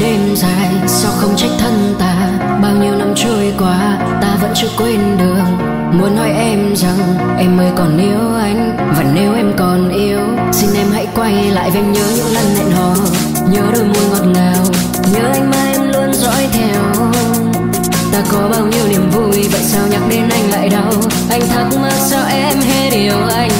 đêm dài, sao không trách thân ta? Bao nhiêu năm trôi qua, ta vẫn chưa quên đường muốn nói em rằng, em mới còn yêu anh. Và nếu em còn yêu, xin em hãy quay lại và em nhớ những lần hẹn hò. Nhớ đôi môi ngọt ngào, nhớ anh mà em luôn dõi theo. Ta có bao nhiêu niềm vui, vậy sao nhắc đến anh lại đau? Anh thắc mắc sao em hết yêu anh?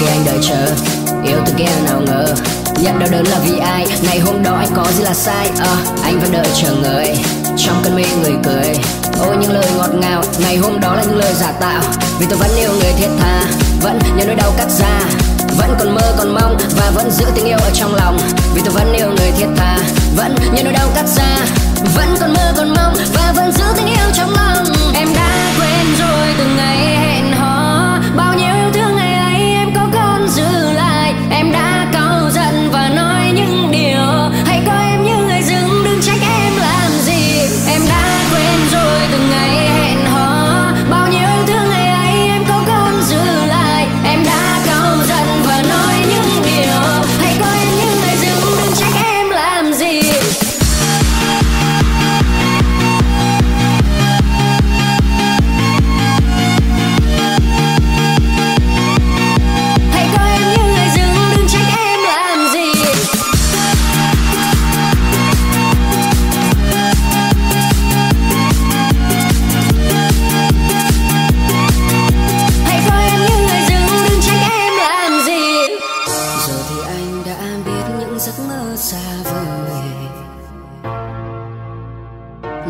Kia anh đợi chờ. Yêu từ kia nào ngờ. Nhận đau đớn là vì ai? Ngày hôm đó anh có gì là sai? À, anh vẫn đợi chờ người. Trong cơn mê người cười. Ôi những lời ngọt ngào. Ngày hôm đó là những lời giả tạo. Vì tôi vẫn yêu người thiết tha. Vẫn nhớ nỗi đau cắt ra. Vẫn còn mơ còn mong. Và vẫn giữ tình yêu ở trong lòng. Vì tôi vẫn yêu người thiết tha. Vẫn nhớ nỗi đau cắt ra.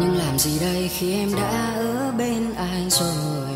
Nhưng làm gì đây khi em đã ở bên ai rồi?